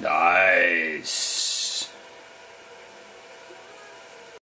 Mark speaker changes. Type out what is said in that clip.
Speaker 1: Nice.